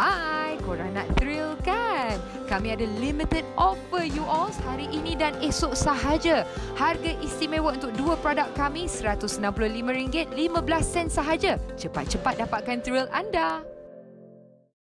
Hai, korang nak thrill kan? Kami ada limited offer you all hari ini dan esok sahaja. Harga istimewa untuk dua produk kami RM165.15 sahaja. Cepat-cepat dapatkan thrill anda.